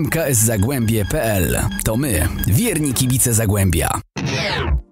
mkszagłębie.pl To my, wierni kibice Zagłębia.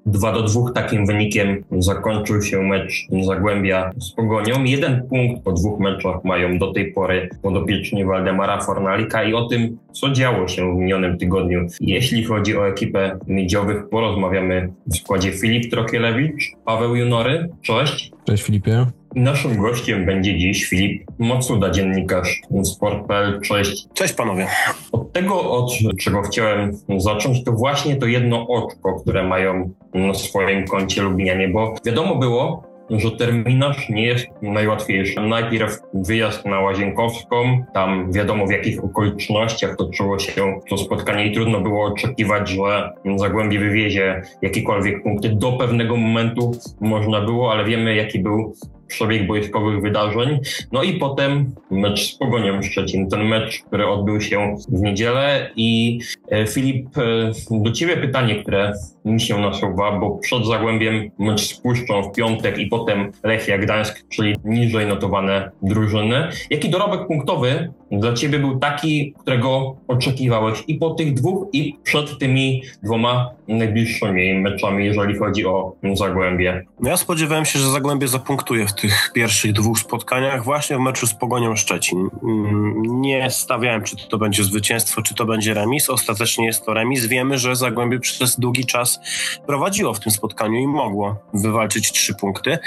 2 do 2 takim wynikiem zakończył się mecz Zagłębia z Pogonią. Jeden punkt po dwóch meczach mają do tej pory podopieczni Waldemara Fornalika i o tym, co działo się w minionym tygodniu. Jeśli chodzi o ekipę miedziowych, porozmawiamy w składzie Filip Trokielewicz, Paweł Junory. Cześć. Cześć Filipie. Naszym gościem będzie dziś Filip Mocuda, dziennikarz Sport.pl. Cześć. Cześć panowie. Od tego, od czego chciałem zacząć, to właśnie to jedno oczko, które mają na swoim koncie Lublinianie, bo wiadomo było, że terminarz nie jest najłatwiejszy. Najpierw wyjazd na Łazienkowską, tam wiadomo w jakich okolicznościach toczyło się to spotkanie i trudno było oczekiwać, że Zagłębie wywiezie jakiekolwiek punkty. Do pewnego momentu można było, ale wiemy jaki był przebieg boiskowych wydarzeń. No i potem mecz z Pogonią Szczecin, ten mecz, który odbył się w niedzielę i e, Filip, e, do Ciebie pytanie, które mi się nasuwa, bo przed Zagłębiem mecz z Puszczą w piątek i potem Lechia Gdańsk, czyli niżej notowane drużyny. Jaki dorobek punktowy dla Ciebie był taki, którego oczekiwałeś i po tych dwóch i przed tymi dwoma najbliższymi meczami, jeżeli chodzi o Zagłębie? No ja spodziewałem się, że Zagłębie zapunktuje w tych pierwszych dwóch spotkaniach, właśnie w meczu z Pogonią Szczecin. Mm, nie stawiałem, czy to będzie zwycięstwo, czy to będzie remis. Ostatecznie jest to remis. Wiemy, że Zagłębie przez długi czas prowadziło w tym spotkaniu i mogło wywalczyć trzy punkty.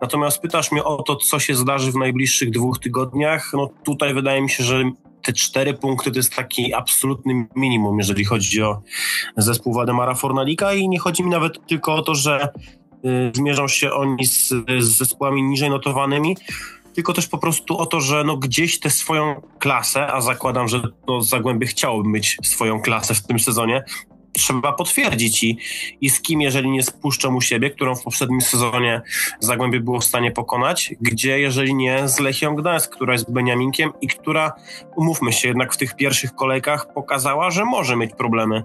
Natomiast pytasz mnie o to, co się zdarzy w najbliższych dwóch tygodniach. No tutaj wydaje mi się, że te cztery punkty to jest taki absolutny minimum, jeżeli chodzi o zespół Wademara Fornalika i nie chodzi mi nawet tylko o to, że zmierzą się oni z, z zespołami niżej notowanymi, tylko też po prostu o to, że no gdzieś tę swoją klasę, a zakładam, że no Zagłębie chciałoby mieć swoją klasę w tym sezonie, trzeba potwierdzić i, i z kim, jeżeli nie spuszczą u siebie, którą w poprzednim sezonie Zagłębie było w stanie pokonać, gdzie jeżeli nie z Lechią Gdańsk, która jest Beniaminkiem i która, umówmy się, jednak w tych pierwszych kolejkach pokazała, że może mieć problemy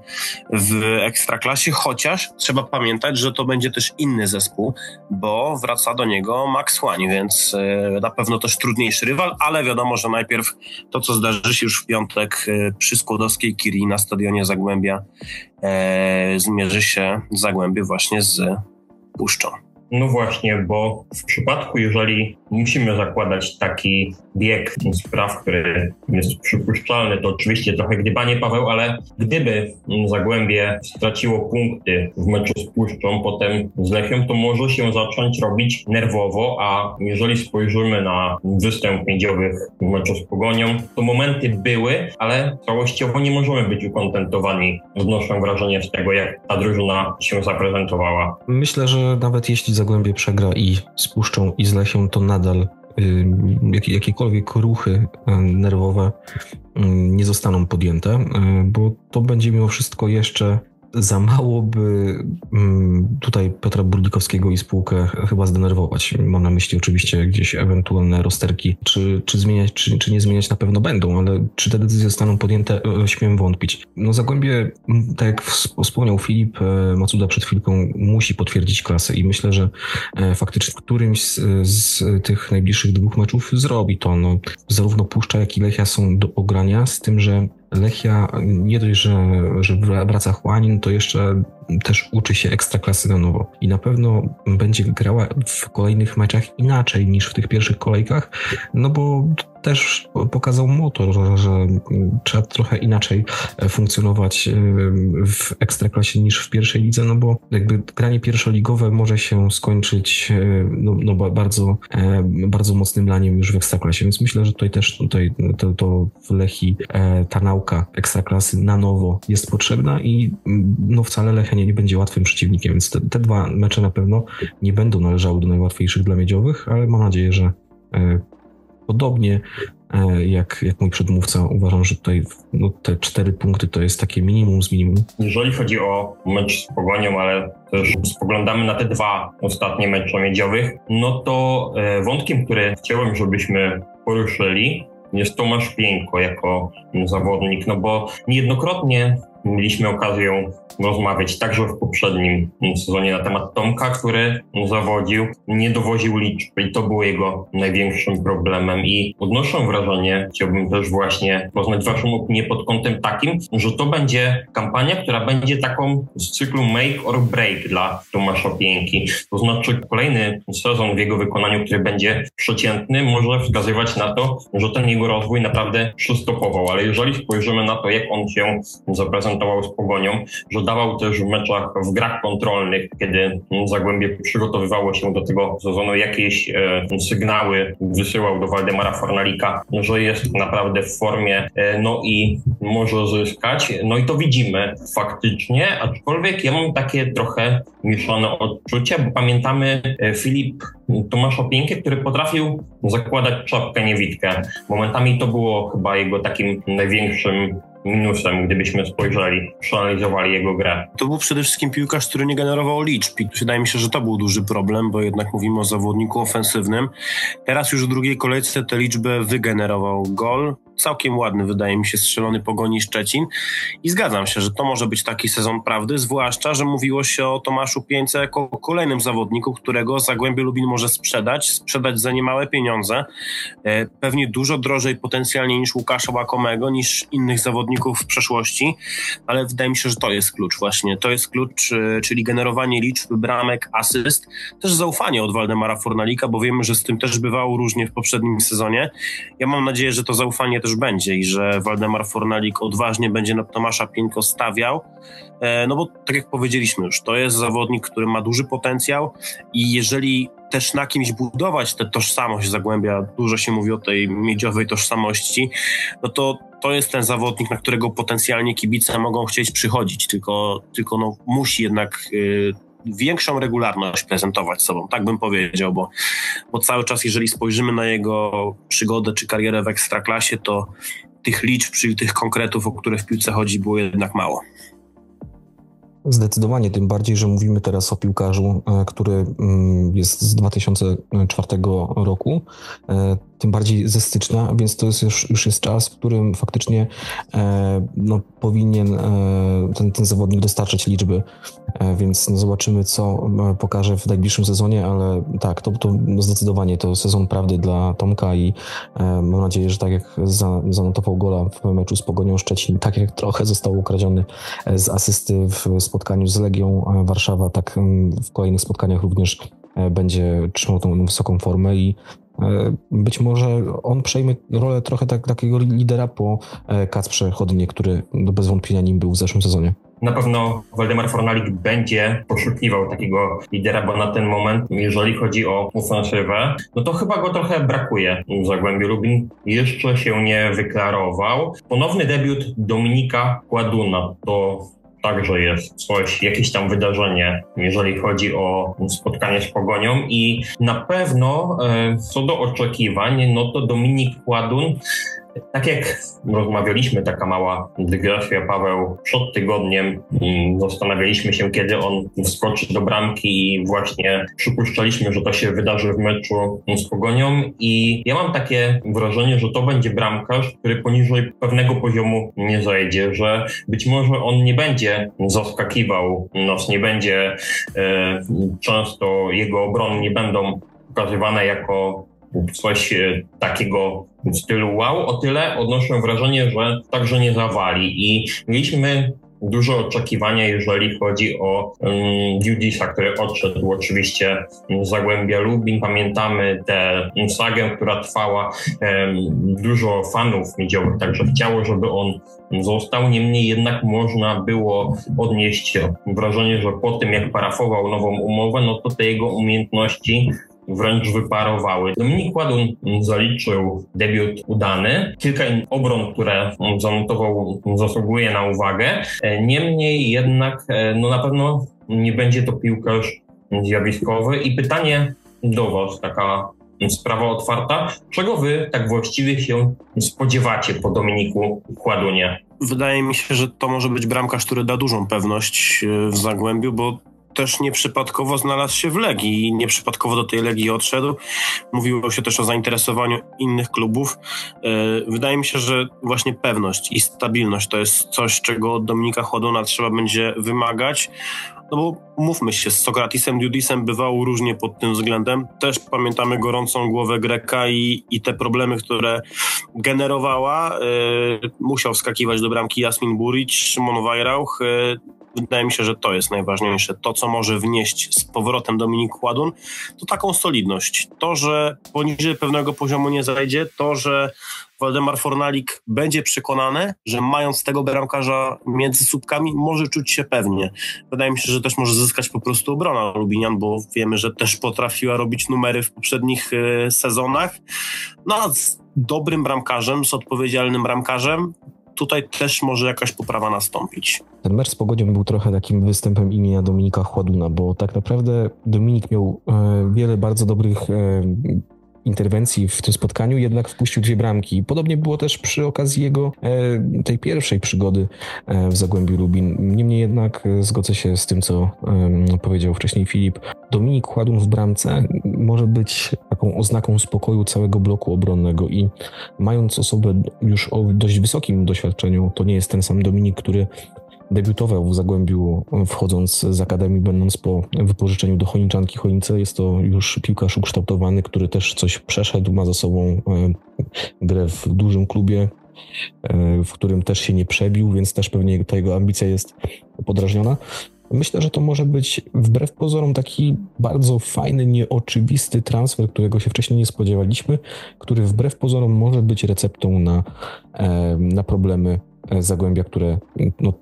w Ekstraklasie, chociaż trzeba pamiętać, że to będzie też inny zespół, bo wraca do niego Max Łani, więc e, na pewno też trudniejszy rywal, ale wiadomo, że najpierw to, co zdarzy się już w piątek e, przy Skłodowskiej Kiri na stadionie Zagłębia e, zmierzy się Zagłębie właśnie z Puszczą. No właśnie, bo w przypadku, jeżeli musimy zakładać taki bieg spraw, który jest przypuszczalny, to oczywiście trochę gdybanie, Paweł, ale gdyby Zagłębie straciło punkty w meczu z Puszczą, potem z Lechią, to może się zacząć robić nerwowo, a jeżeli spojrzymy na występ miedziowych meczu z Pogonią, to momenty były, ale całościowo nie możemy być ukontentowani. Odnoszę wrażenie z tego, jak ta drużyna się zaprezentowała. Myślę, że nawet jeśli Zagłębie przegra i z Puszczą i z Lechią, to nadal y, jakiekolwiek ruchy y, nerwowe y, nie zostaną podjęte, bo to będzie mimo wszystko jeszcze za mało by mm, tutaj Piotra Burdikowskiego i spółkę chyba zdenerwować. Mam na myśli oczywiście gdzieś ewentualne rozterki, czy, czy zmieniać, czy, czy nie zmieniać na pewno będą, ale czy te decyzje zostaną podjęte, e, śmiem wątpić. No Zagłębie, tak jak wspomniał Filip e, Macuda przed chwilką, musi potwierdzić klasę i myślę, że e, faktycznie którymś z, z tych najbliższych dwóch meczów zrobi to. No, zarówno Puszcza, jak i Lechia są do ogrania, z tym, że Lechia nie dość, że, że wraca Juanin, to jeszcze też uczy się ekstraklasy na nowo. I na pewno będzie grała w kolejnych meczach inaczej niż w tych pierwszych kolejkach, no bo też pokazał motor, że, że trzeba trochę inaczej funkcjonować w ekstraklasie niż w pierwszej lidze, no bo jakby granie pierwszoligowe może się skończyć no, no bardzo, bardzo mocnym laniem już w ekstraklasie, więc myślę, że tutaj też tutaj to, to w Lechi ta nauka ekstraklasy na nowo jest potrzebna i no wcale Lechia nie, nie będzie łatwym przeciwnikiem, więc te, te, dwa mecze na pewno nie będą należały do najłatwiejszych dla miedziowych, ale mam nadzieję, że e, podobnie e, jak, jak mój przedmówca, uważam, że tutaj no, te cztery punkty to jest takie minimum z minimum. Jeżeli chodzi o mecz z Pogonią, ale też spoglądamy na te dwa ostatnie mecze miedziowych, no to e, wątkiem, który chciałem, żebyśmy poruszyli, jest Tomasz Pieńko jako zawodnik, no bo niejednokrotnie mieliśmy okazję rozmawiać także w poprzednim sezonie na temat Tomka, który zawodził, nie dowoził liczb i to było jego największym problemem i odnoszę wrażenie, chciałbym też właśnie poznać waszą opinię pod kątem takim, że to będzie kampania, która będzie taką z cyklu make or break dla Tomasza Pięki. To znaczy kolejny sezon w jego wykonaniu, który będzie przeciętny, może wskazywać na to, że ten jego rozwój naprawdę przystopował, ale jeżeli spojrzymy na to, jak on się zaprezentował z Pogonią, że dawał też w meczach, w grach kontrolnych, kiedy Zagłębie przygotowywało się do tego sezonu, jakieś e, sygnały wysyłał do Waldemara Fornalika, że jest naprawdę w formie, e, no i może zyskać. No i to widzimy faktycznie, aczkolwiek ja mam takie trochę mieszane odczucia, bo pamiętamy e, Filip Tomasza który potrafił zakładać czapkę niewidkę. Momentami to było chyba jego takim największym minusem, gdybyśmy spojrzeli, przeanalizowali jego grę. To był przede wszystkim piłkarz, który nie generował liczb i wydaje mi się, że to był duży problem, bo jednak mówimy o zawodniku ofensywnym. Teraz już w drugiej kolejce tę liczbę wygenerował gol, całkiem ładny, wydaje mi się, strzelony Pogoni Szczecin. I zgadzam się, że to może być taki sezon prawdy, zwłaszcza, że mówiło się o Tomaszu Pieńce jako kolejnym zawodniku, którego Zagłębie Lubin może sprzedać, sprzedać za niemałe pieniądze, e, pewnie dużo drożej potencjalnie niż Łukasza Łakomego, niż innych zawodników w przeszłości, ale wydaje mi się, że to jest klucz właśnie. To jest klucz, e, czyli generowanie liczb, bramek, asyst, też zaufanie od Waldemara Fornalika, bo wiemy, że z tym też bywało różnie w poprzednim sezonie. Ja mam nadzieję, że to zaufanie też będzie i że Waldemar Fornalik odważnie będzie na Tomasza Pieńko stawiał, e, no bo tak jak powiedzieliśmy już, to jest zawodnik, który ma duży potencjał i jeżeli też na kimś budować tę tożsamość Zagłębia, dużo się mówi o tej miedziowej tożsamości, no to to jest ten zawodnik, na którego potencjalnie kibice mogą chcieć przychodzić, tylko, tylko no, musi jednak y, większą regularność prezentować sobą, tak bym powiedział, bo, bo cały czas, jeżeli spojrzymy na jego przygodę czy karierę w ekstraklasie, to tych liczb, czyli tych konkretów, o które w piłce chodzi, było jednak mało. Zdecydowanie, tym bardziej, że mówimy teraz o piłkarzu, e, który mm, jest z 2004 roku. Tym bardziej ze stycznia, więc to jest już, już jest czas, w którym faktycznie e, no, powinien e, ten, ten zawodnik dostarczać liczby, e, więc no, zobaczymy, co e, pokaże w najbliższym sezonie, ale tak, to, to zdecydowanie to sezon prawdy dla Tomka i e, mam nadzieję, że tak jak za, zanotował gola w meczu z Pogonią Szczecin, tak jak trochę został ukradziony e, z asysty w spotkaniu z Legią Warszawa, tak w kolejnych spotkaniach również będzie trzymał tą wysoką formę i być może on przejmie rolę trochę tak, takiego lidera po e, Kacprze Chodnie, który bez wątpienia nim był w zeszłym sezonie. Na pewno Waldemar Fornalik będzie poszukiwał takiego lidera, bo na ten moment, jeżeli chodzi o ofensywę, no to chyba go trochę brakuje w Zagłębiu Lubin. Jeszcze się nie wyklarował. Ponowny debiut Dominika Kładuna to także jest coś, jakieś tam wydarzenie, jeżeli chodzi o spotkanie z Pogonią i na pewno e, co do oczekiwań, no to Dominik Kładun tak jak rozmawialiśmy, taka mała dygresja, Paweł, przed tygodniem zastanawialiśmy się, kiedy on wskoczy do bramki i właśnie przypuszczaliśmy, że to się wydarzy w meczu z Pogonią. I ja mam takie wrażenie, że to będzie bramkarz, który poniżej pewnego poziomu nie zajdzie, że być może on nie będzie zaskakiwał nas, nie będzie e, często jego obrony nie będą pokazywane jako coś e, takiego w stylu wow, o tyle odnoszę wrażenie, że także nie zawali i mieliśmy duże oczekiwania, jeżeli chodzi o um, Dudisa, który odszedł oczywiście z Zagłębia Lubin. Pamiętamy tę sagę, która trwała. Um, dużo fanów miedziowych także chciało, żeby on został. Niemniej jednak można było odnieść wrażenie, że po tym jak parafował nową umowę, no to te jego umiejętności wręcz wyparowały. Dominik Ładun zaliczył debiut udany. Kilka obron, które zanotował, zasługuje na uwagę. Niemniej jednak e, no na pewno nie będzie to piłkarz zjawiskowy. I pytanie do Was, taka sprawa otwarta. Czego Wy tak właściwie się spodziewacie po Dominiku Kładunie? Wydaje mi się, że to może być bramkarz, który da dużą pewność e, w Zagłębiu, bo też nieprzypadkowo znalazł się w Legii i nieprzypadkowo do tej Legii odszedł. Mówiło się też o zainteresowaniu innych klubów. E, wydaje mi się, że właśnie pewność i stabilność to jest coś, czego od Dominika Chodona trzeba będzie wymagać. No bo mówmy się, z Sokratesem Dudisem bywało różnie pod tym względem. Też pamiętamy gorącą głowę Greka i, i te problemy, które generowała. Yy, musiał wskakiwać do bramki Jasmin Buric, Szymon Wajrauch. Yy, wydaje mi się, że to jest najważniejsze. To, co może wnieść z powrotem Dominik Ładun, to taką solidność. To, że poniżej pewnego poziomu nie zajdzie, to, że Waldemar Fornalik będzie przekonany, że mając tego bramkarza między słupkami może czuć się pewnie. Wydaje mi się, że też może zyskać po prostu obrona Lubinian, bo wiemy, że też potrafiła robić numery w poprzednich y, sezonach. No a z dobrym bramkarzem, z odpowiedzialnym bramkarzem tutaj też może jakaś poprawa nastąpić. Ten mecz z Pogodzią był trochę takim występem imienia Dominika Chładuna, bo tak naprawdę Dominik miał e, wiele bardzo dobrych e, interwencji w tym spotkaniu, jednak wpuścił dwie bramki. Podobnie było też przy okazji jego e, tej pierwszej przygody e, w Zagłębiu Lubin. Niemniej jednak e, zgodzę się z tym, co powiedział wcześniej Filip. Dominik Chładun w bramce może być taką oznaką spokoju całego bloku obronnego i mając osobę już o dość wysokim doświadczeniu, to nie jest ten sam Dominik, który debiutował w Zagłębiu wchodząc z Akademii, będąc po wypożyczeniu do Choniczanki Chonice. Jest to już piłkarz ukształtowany, który też coś przeszedł, ma za sobą e, grę w dużym klubie, e, w którym też się nie przebił, więc też pewnie ta jego ambicja jest podrażniona. Myślę, że to może być wbrew pozorom taki bardzo fajny, nieoczywisty transfer, którego się wcześniej nie spodziewaliśmy, który wbrew pozorom może być receptą na, e, na problemy Zagłębia, które no,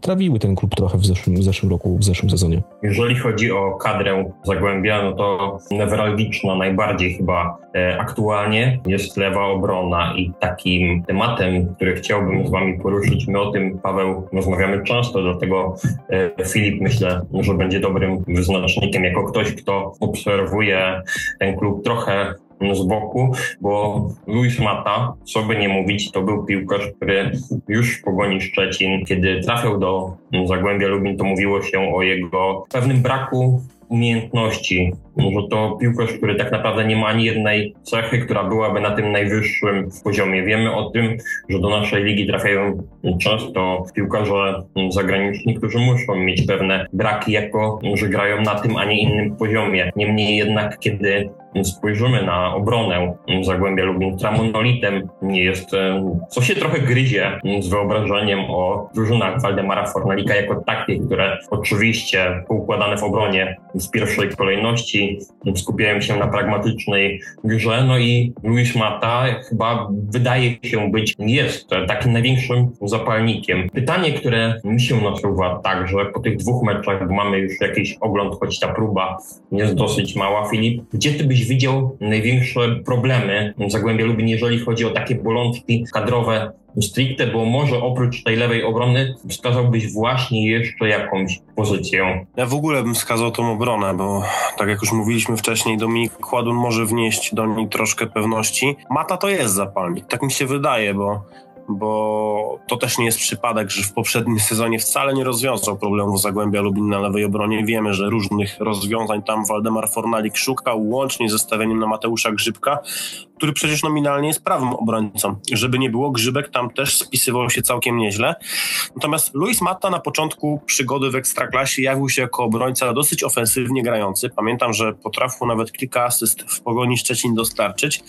trawiły ten klub trochę w zeszłym, w zeszłym roku, w zeszłym sezonie. Jeżeli chodzi o kadrę Zagłębia, no to newralgiczna najbardziej chyba e, aktualnie jest lewa obrona i takim tematem, który chciałbym z wami poruszyć, my o tym, Paweł, rozmawiamy często, dlatego e, Filip myślę, że będzie dobrym wyznacznikiem, jako ktoś, kto obserwuje ten klub trochę z boku, bo Luis Mata, co by nie mówić, to był piłkarz, który już w Pogoni Szczecin, kiedy trafiał do Zagłębia Lubin, to mówiło się o jego pewnym braku umiejętności. Może to piłkarz, który tak naprawdę nie ma ani jednej cechy, która byłaby na tym najwyższym poziomie. Wiemy o tym, że do naszej ligi trafiają często piłkarze zagraniczni, którzy muszą mieć pewne braki, jako że grają na tym, a nie innym poziomie. Niemniej jednak, kiedy spojrzymy na obronę Zagłębia Lubin, która monolitem nie jest, e, co się trochę gryzie z wyobrażeniem o drużynach Waldemara Fornalika jako takie, które oczywiście poukładane w obronie z pierwszej kolejności skupiają się na pragmatycznej grze, no i Luis Mata chyba wydaje się być, jest takim największym zapalnikiem. Pytanie, które mi się nasuwa także po tych dwóch meczach, mamy już jakiś ogląd, choć ta próba jest dosyć mała, Filip, gdzie ty byś widział największe problemy Zagłębia Lubin, jeżeli chodzi o takie bolączki kadrowe stricte, bo może oprócz tej lewej obrony wskazałbyś właśnie jeszcze jakąś pozycję? Ja w ogóle bym wskazał tą obronę, bo tak jak już mówiliśmy wcześniej, Dominik Kładun może wnieść do niej troszkę pewności. Mata to jest zapalnik, tak mi się wydaje, bo bo to też nie jest przypadek, że w poprzednim sezonie wcale nie rozwiązał problemu Zagłębia Lubin na lewej obronie. Wiemy, że różnych rozwiązań tam Waldemar Fornalik szukał, łącznie ze stawianiem na Mateusza Grzybka, który przecież nominalnie jest prawym obrońcą. Żeby nie było, Grzybek tam też spisywał się całkiem nieźle. Natomiast Luis Matta na początku przygody w Ekstraklasie jawił się jako obrońca dosyć ofensywnie grający. Pamiętam, że potrafił nawet kilka asyst w Pogoni Szczecin dostarczyć.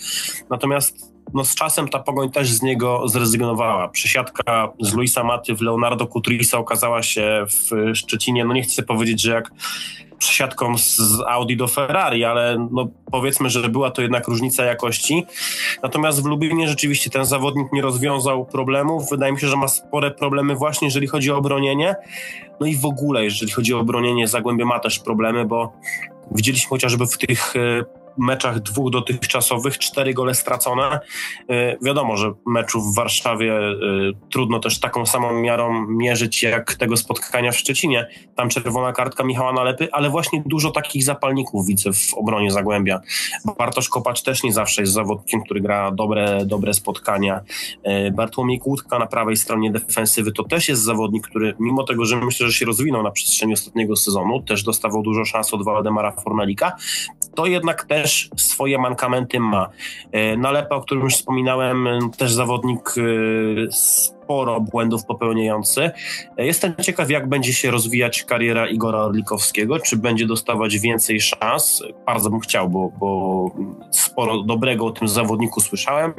Natomiast no z czasem ta pogoń też z niego zrezygnowała. Przesiadka z Luisa Maty w Leonardo Cutrisa okazała się w Szczecinie, no nie chcę powiedzieć, że jak przesiadką z Audi do Ferrari, ale no powiedzmy, że była to jednak różnica jakości. Natomiast w Lublinie rzeczywiście ten zawodnik nie rozwiązał problemów. Wydaje mi się, że ma spore problemy właśnie, jeżeli chodzi o obronienie. No i w ogóle, jeżeli chodzi o obronienie, Zagłębie ma też problemy, bo widzieliśmy chociażby w tych e, meczach dwóch dotychczasowych cztery gole stracone. E, wiadomo, że meczu w Warszawie e, trudno też taką samą miarą mierzyć jak tego spotkania w Szczecinie. Tam czerwona kartka Michała Nalepy, ale właśnie dużo takich zapalników widzę w obronie Zagłębia. Bartosz Kopacz też nie zawsze jest zawodnikiem, który gra dobre, dobre spotkania. Bartłomiej Kłódka na prawej stronie defensywy to też jest zawodnik, który mimo tego, że myślę, że się rozwinął na przestrzeni ostatniego sezonu, też dostawał dużo szans od Waldemara Fornalika, to jednak też swoje mankamenty ma. E, Nalepa, o którym już wspominałem, też zawodnik e, sporo błędów popełniający. E, jestem ciekaw, jak będzie się rozwijać kariera Igora Orlikowskiego, czy będzie dostawać więcej szans. Bardzo bym chciał, bo, bo sporo dobrego o tym zawodniku słyszałem.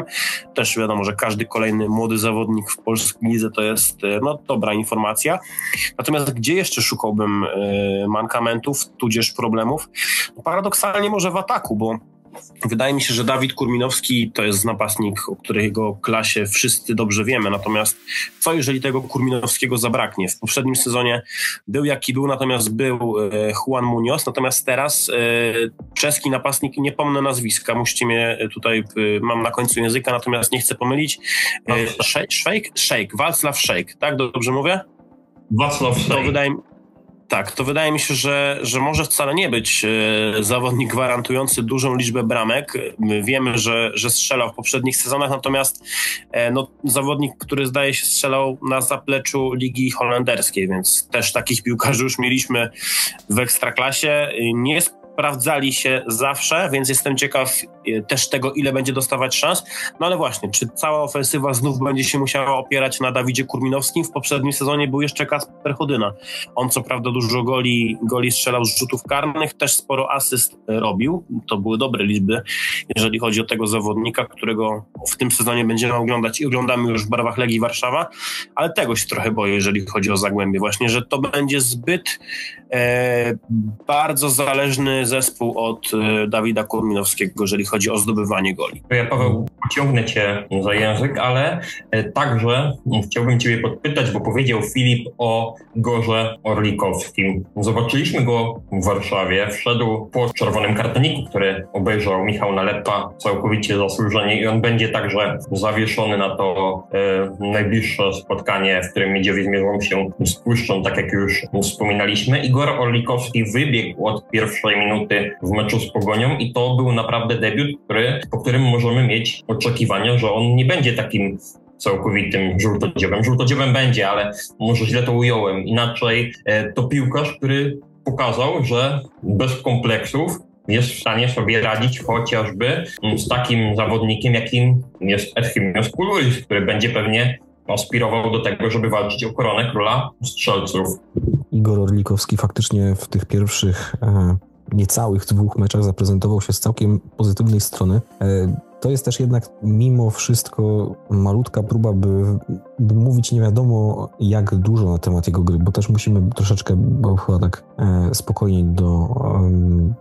Też wiadomo, że każdy kolejny młody zawodnik w polskiej lidze to jest no, dobra informacja. Natomiast gdzie jeszcze szukałbym mankamentów, tudzież problemów? Paradoksalnie może w ataku, bo Wydaje mi się, że Dawid Kurminowski to jest napastnik, o którego klasie wszyscy dobrze wiemy. Natomiast co jeżeli tego Kurminowskiego zabraknie? W poprzednim sezonie był jaki był, natomiast był e, Juan Munoz. Natomiast teraz e, czeski napastnik, nie pomnę nazwiska, musicie mnie tutaj, e, mam na końcu języka, natomiast nie chcę pomylić. Szejk? Szejk, Wacław Szejk, tak? Dobrze mówię? Wacław Szejk. To wydaje mi tak, to wydaje mi się, że, że może wcale nie być e, zawodnik gwarantujący dużą liczbę bramek. My wiemy, że, że strzelał w poprzednich sezonach, natomiast e, no, zawodnik, który zdaje się strzelał na zapleczu Ligi Holenderskiej, więc też takich piłkarzy już mieliśmy w ekstraklasie. Nie jest sprawdzali się zawsze, więc jestem ciekaw e, też tego, ile będzie dostawać szans. No ale właśnie, czy cała ofensywa znów będzie się musiała opierać na Dawidzie Kurminowskim? W poprzednim sezonie był jeszcze Kasper Chodyna. On co prawda dużo goli, goli strzelał z rzutów karnych, też sporo asyst robił. To były dobre liczby, jeżeli chodzi o tego zawodnika, którego w tym sezonie będziemy oglądać i oglądamy już w barwach Legii Warszawa, ale tego się trochę boję, jeżeli chodzi o Zagłębie właśnie, że to będzie zbyt e, bardzo zależny zespół od e, Dawida Kurminowskiego, jeżeli chodzi o zdobywanie goli. Ja, Paweł, pociągnę cię za język, ale e, także chciałbym ciebie podpytać, bo powiedział Filip o Gorze Orlikowskim. Zobaczyliśmy go w Warszawie, wszedł po czerwonym kartoniku, który obejrzał Michał Nalepa całkowicie zasłużenie i on będzie także zawieszony na to e, najbliższe spotkanie, w którym Miedziowie zmierzą się z Puszczą, tak jak już wspominaliśmy. Igor Orlikowski wybiegł od pierwszej minuty minuty w meczu z Pogonią i to był naprawdę debiut, który, po którym możemy mieć oczekiwania, że on nie będzie takim całkowitym żółtodziobem. Żółtodziobem będzie, ale może źle to ująłem. Inaczej e, to piłkarz, który pokazał, że bez kompleksów jest w stanie sobie radzić chociażby z takim zawodnikiem, jakim jest Eschimios Kuluris, który będzie pewnie aspirował do tego, żeby walczyć o koronę króla strzelców. Igor Orlikowski faktycznie w tych pierwszych e, niecałych dwóch meczach zaprezentował się z całkiem pozytywnej strony. E, to jest też jednak mimo wszystko malutka próba, by, by mówić nie wiadomo jak dużo na temat jego gry, bo też musimy troszeczkę bo chyba tak e, spokojniej do um,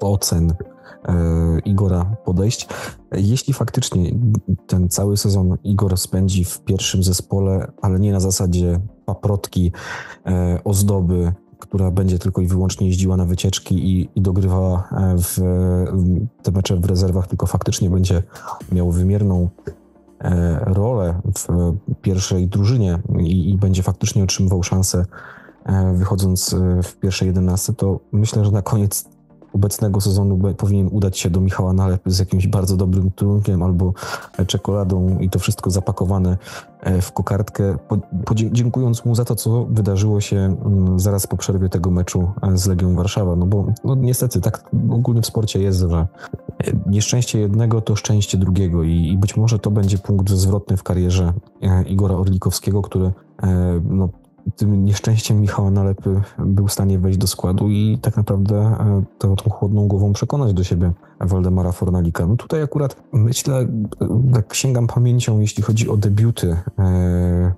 ocen e, Igora podejść. Jeśli faktycznie ten cały sezon Igor spędzi w pierwszym zespole, ale nie na zasadzie paprotki, ozdoby, która będzie tylko i wyłącznie jeździła na wycieczki i, i dogrywała e, w, te mecze w rezerwach, tylko faktycznie będzie miał wymierną e, rolę w pierwszej drużynie i, i będzie faktycznie otrzymywał szansę e, wychodząc w pierwszej 11, to myślę, że na koniec obecnego sezonu powinien udać się do Michała Nalepy z jakimś bardzo dobrym trunkiem albo czekoladą i to wszystko zapakowane e, w kokardkę, dziękując mu za to, co wydarzyło się mm, zaraz po przerwie tego meczu e, z Legią Warszawa. No bo no niestety tak ogólnie w sporcie jest, że e, nieszczęście jednego to szczęście drugiego i, i być może to będzie punkt zwrotny w karierze Igora Orlikowskiego, który no, tym nieszczęściem Michała Nalepy był w stanie wejść do składu i tak naprawdę e, tą, tą chłodną głową przekonać do siebie Waldemara Fornalika. No tutaj akurat myślę, tak sięgam pamięcią, jeśli chodzi o debiuty e,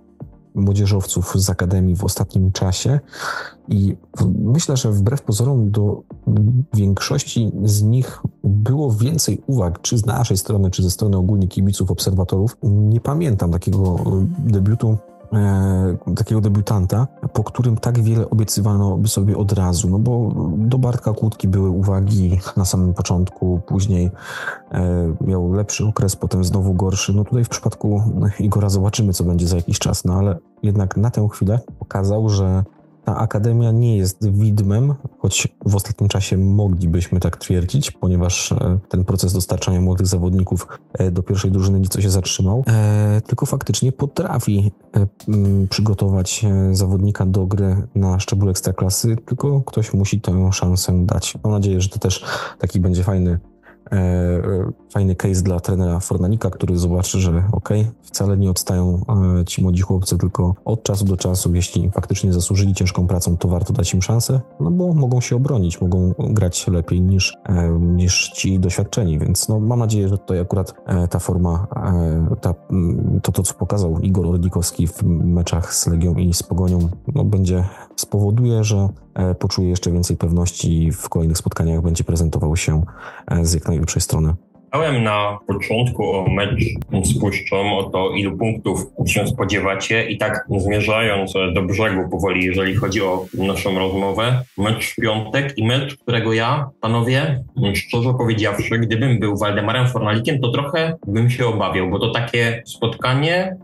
młodzieżowców z Akademii w ostatnim czasie i myślę, że wbrew pozorom do większości z nich było więcej uwag, czy z naszej strony, czy ze strony ogólnie kibiców, obserwatorów. Nie pamiętam takiego debiutu e, takiego debiutanta. po którym tak wiele obiecywano by sobie od razu, no bo do Bartka Kłódki były uwagi na samym początku, później e, miał lepszy okres, potem znowu gorszy. No tutaj w przypadku Igora zobaczymy, co będzie za jakiś czas, no ale jednak na tę chwilę pokazał, że ta akademia nie jest widmem, choć w ostatnim czasie moglibyśmy tak twierdzić, ponieważ e, ten proces dostarczania młodych zawodników e, do pierwszej drużyny nieco się zatrzymał, e, tylko faktycznie potrafi przygotować zawodnika do gry na szczeblu ekstraklasy, tylko ktoś musi tę szansę dać. Mam nadzieję, że to też taki będzie fajny fajny case dla trenera Fornanika, który zobaczy, że ok, wcale nie odstają e, ci młodzi chłopcy, tylko od czasu do czasu, jeśli faktycznie zasłużyli ciężką pracą, to warto dać im szansę, no bo mogą się obronić, mogą grać lepiej niż, e, niż ci doświadczeni, więc no, mam nadzieję, że tutaj akurat ta forma, ta, to, to co pokazał Igor Ordikowski w meczach z Legią i z Pogonią, no, będzie spowoduje, że poczuje jeszcze więcej pewności i w kolejnych spotkaniach będzie prezentował się z jak najlepszej strony. Pytałem na początku o mecz z Puszczą, o to ilu punktów się spodziewacie i tak zmierzając do brzegu powoli, jeżeli chodzi o naszą rozmowę, mecz w piątek i mecz, którego ja, panowie, szczerze powiedziawszy, gdybym był Waldemarem Fornalikiem, to trochę bym się obawiał, bo to takie spotkanie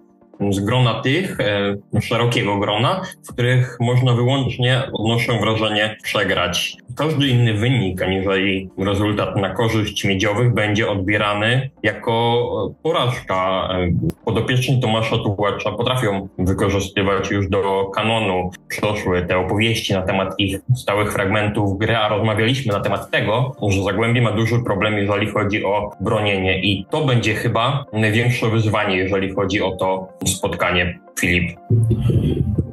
z grona tych, e, szerokiego grona, w których można wyłącznie, odnoszę wrażenie, przegrać. Każdy inny wynik, aniżeli rezultat na korzyść miedziowych, będzie odbierany jako porażka. E, podopieczni Tomasza Tułacza potrafią wykorzystywać już do kanonu przeszły te opowieści na temat ich stałych fragmentów gry, a rozmawialiśmy na temat tego, że Zagłębie ma duży problem, jeżeli chodzi o bronienie i to będzie chyba największe wyzwanie, jeżeli chodzi o to spotkanie, Filip?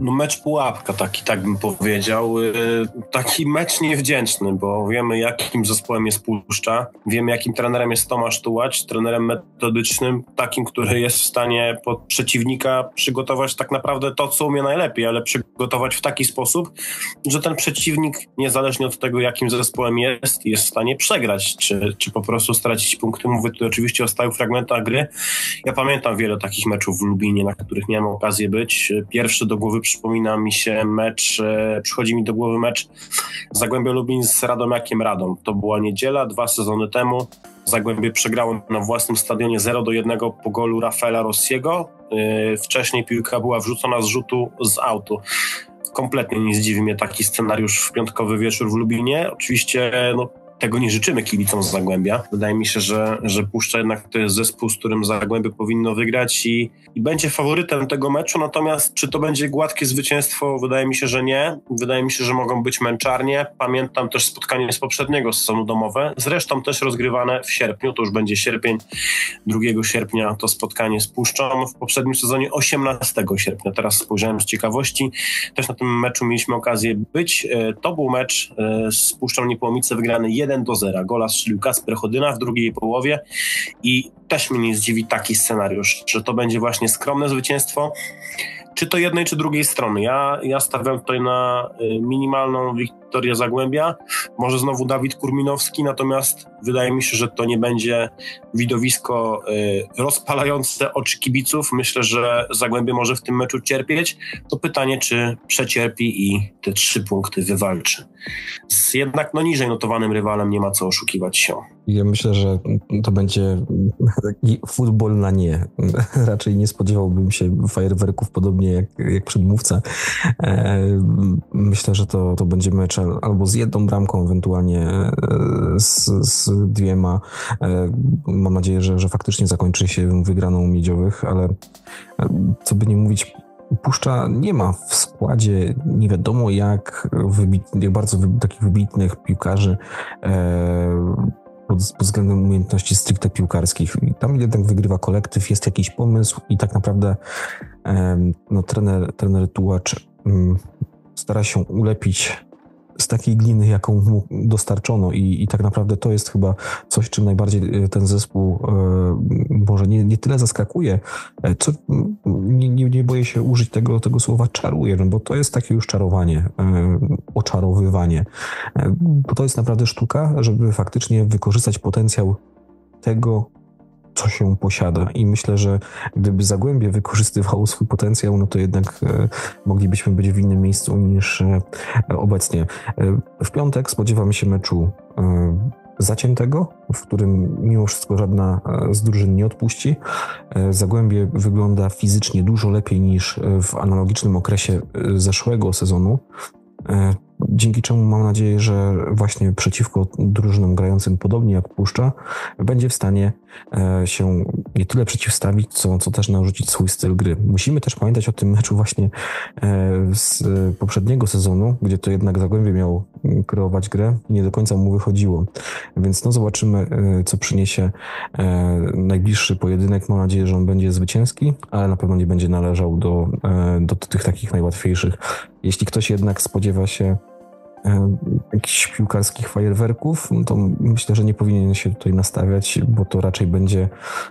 No mecz pułapka taki, tak bym powiedział. Y, taki mecz niewdzięczny, bo wiemy jakim zespołem jest Puszcza, wiemy jakim trenerem jest Tomasz Tułacz, trenerem metodycznym, takim, który jest w stanie pod przeciwnika przygotować tak naprawdę to, co umie najlepiej, ale przygotować w taki sposób, że ten przeciwnik, niezależnie od tego, jakim zespołem jest, jest w stanie przegrać, czy, czy po prostu stracić punkty. Mówię tu oczywiście o stałych fragmentach gry. Ja pamiętam wiele takich meczów w Lubinie, na których miałem okazję być. Pierwszy do głowy przypomina mi się mecz, e, przychodzi mi do głowy mecz Zagłębia Lubin z Radomiakiem Radom. To była niedziela, dwa sezony temu. Zagłębie przegrało na własnym stadionie 0 do 1 po golu Rafaela Rossiego. E, wcześniej piłka była wrzucona z rzutu z autu kompletnie nie zdziwi mnie taki scenariusz w piątkowy wieczór w Lubinie. Oczywiście no, tego nie życzymy kibicom z Zagłębia. Wydaje mi się, że, że Puszcza jednak to jest zespół, z którym Zagłębie powinno wygrać i, i będzie faworytem tego meczu, natomiast czy to będzie gładkie zwycięstwo? Wydaje mi się, że nie. Wydaje mi się, że mogą być męczarnie. Pamiętam też spotkanie z poprzedniego sezonu domowe, zresztą też rozgrywane w sierpniu, to już będzie sierpień, 2 sierpnia to spotkanie z Puszczą, w poprzednim sezonie 18 sierpnia. Teraz spojrzałem z ciekawości, też na tym meczu mieliśmy okazję być. E, to był mecz e, z Puszczą Niepołomice wygrany 1 do 0. Gola strzelił Kasper Chodyna w drugiej połowie i też mnie nie zdziwi taki scenariusz, że to będzie właśnie skromne zwycięstwo, czy to jednej, czy drugiej strony. Ja, ja stawiam tutaj na y, minimalną Zagłębia, może znowu Dawid Kurminowski, natomiast wydaje mi się, że to nie będzie widowisko y, rozpalające oczy kibiców. Myślę, że Zagłębie może w tym meczu cierpieć. To pytanie, czy przecierpi i te trzy punkty wywalczy. Z jednak no, niżej notowanym rywalem nie ma co oszukiwać się. Ja myślę, że to będzie taki futbol na nie. Raczej nie spodziewałbym się fajerwerków podobnie jak, jak przedmówca. E, myślę, że to, to będzie mecz albo z jedną bramką, ewentualnie e, z, z dwiema. E, mam nadzieję, że, że faktycznie zakończy się wygraną miedziowych, ale co by nie mówić, Puszcza nie ma w składzie nie wiadomo jak, jak bardzo takich wybitnych piłkarzy pod, pod względem umiejętności stricte piłkarskich. I tam jednak wygrywa kolektyw, jest jakiś pomysł i tak naprawdę no, trener, trener Tułacz um, stara się ulepić z takiej gliny, jaką mu dostarczono i, i tak naprawdę to jest chyba coś, czym najbardziej e, ten zespół e, może nie, nie tyle zaskakuje, e, co nie, nie, nie boję się użyć tego, tego słowa czaruje, no bo to jest takie już czarowanie, oczarowywanie, bo to jest naprawdę sztuka, żeby faktycznie wykorzystać potencjał tego, co się posiada. I myślę, że gdyby Zagłębie wykorzystywało swój potencjał, no to jednak moglibyśmy być w innym miejscu niż obecnie. W piątek spodziewamy się meczu zaciętego, w którym mimo wszystko żadna e, z drużyn nie odpuści. E, Zagłębie wygląda fizycznie dużo lepiej niż w analogicznym okresie e, zeszłego sezonu dzięki czemu mam nadzieję, że właśnie przeciwko drużynom grającym podobnie jak Puszcza będzie w stanie e, się nie tyle przeciwstawić, co, co też narzucić swój styl gry. Musimy też pamiętać o tym meczu właśnie e, z poprzedniego sezonu, gdzie to jednak Zagłębie miał kreować grę i nie do końca mu wychodziło. Więc no zobaczymy, e, co przyniesie najbliższy pojedynek. Mam nadzieję, że on będzie zwycięski, ale na pewno nie będzie należał do, do tych takich najłatwiejszych. Jeśli ktoś jednak spodziewa się jakichś piłkarskich fajerwerków, no to myślę, że nie powinien się tutaj nastawiać, bo to raczej będzie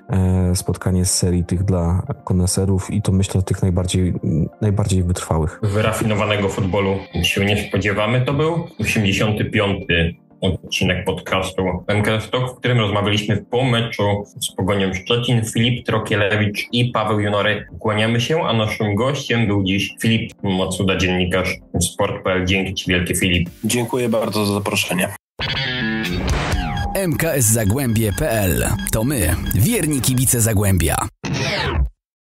e, spotkanie z serii tych dla koneserów i to myślę tych najbardziej, najbardziej wytrwałych. Wyrafinowanego futbolu się nie spodziewamy. To był 85 odcinek podcastu Stock, w którym rozmawialiśmy po meczu z Pogonią Szczecin. Filip Trokielewicz i Paweł Junory kłaniamy się, a naszym gościem był dziś Filip Macuda, dziennikarz Sport.pl. Dzięki Ci wielkie Filip. Dziękuję bardzo za zaproszenie. MKS Zagłębie.pl To my, wierni kibice Zagłębia.